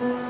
Mm-hmm.